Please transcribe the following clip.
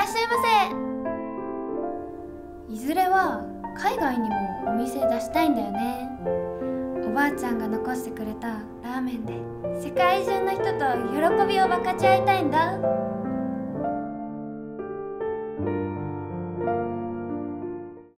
らっしゃいませ。いずれは海外にもお店出したいんだよね。おばあちゃんが残してくれたラーメンで世界中の人と喜びを分かち合いたいんだ。